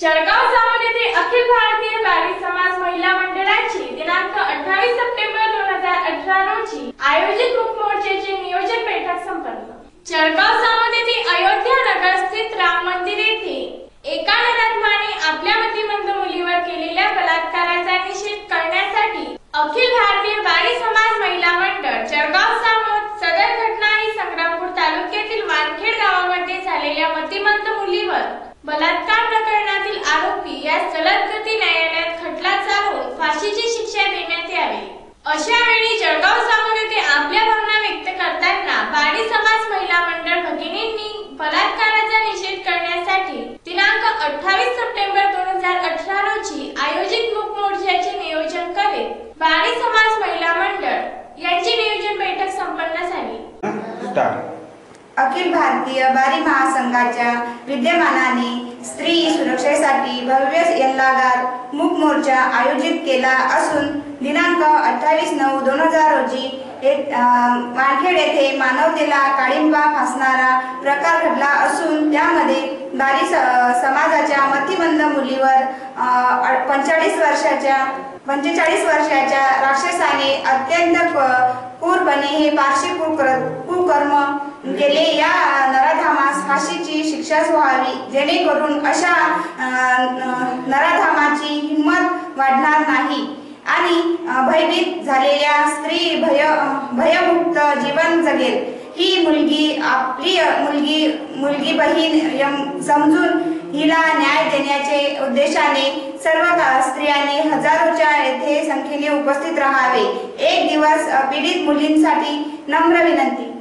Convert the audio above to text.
जळगाव जामोद येथे अखिल भारतीय बालिक समाज महिला मंडळाची दिनांक अठ्ठावीस सप्टेंबर दोन हजार अठरा रोजी आयोजित मुख मोर्चाचे नियोजन बैठक संपन्न. जळगाव जामोद येथे अयोध्या नगर स्थित राम मंदिर येथे एका नराधमाने आपल्या मतिमंद मुलीवर केलेल्या बलात्काराचा निषेध करण्यासाठी अखिल भारतीय बाली समाज महिला मंडळ जळगाव जामोद सदर घटना ही संग्रामपूर तालुक्यातील वानखेड गावामध्ये झालेल्या मतिमंद मुलीवर बलात्कार अशा वेळी जळगाव समोर येथे आपल्या भावना व्यक्त करताना बाडी समाज महिला मंडळ भगिनींनी बलात्काराचा निषेध करण्यासाठी दिनांक अठ्ठावीस सप्टेंबर दोन हजार अठरा रोजी आयोजित मूक मोर्चाचे नियोजन करीत बाडी समाज महिला मंडळ यांची नियोजन बैठक संपन्न झाली स्टार्ट अखिल भारतीय बारी महासंघाच्या विद्यमानाने स्त्री सुरक्षेसाठी भव्य यल्लागार मूक मोर्चा आयोजित केला असून दिनांक अठ्ठावीस नऊ दोन हजार रोजी एक, वानखेड येथे मानवतेला काळिंबा फासणारा प्रकार घडला असून त्यामध्ये बारी स- समाजाच्या मतिमंद मुलीवर पंचेचाळीस वर्षाच्या पंचेचाळीस वर्षाच्या राक्षसाने अत्यंत क- क्रूरपणे हे पारशी कुकर्म कुकर्म केले. या नराधामास फाशीची शिक्षाच व्हावी जेणेकरून अशा नराधामाची हिंमत वाढणार नाही. आणि भयभीत झालेल्या स्त्री भय भयमुक्त जीवन जगेल. ही मुलगी आपली मुलगी मुलगी बहीण यम- समजून हिला न्याय देण्याचे उद्देशाने सर्व स्त्रियांनी हजारोच्या येथे संख्येने उपस्थित राहावे. एक दिवस पीडित मुलींसाठी नम्र विनंती.